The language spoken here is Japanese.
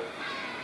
あ。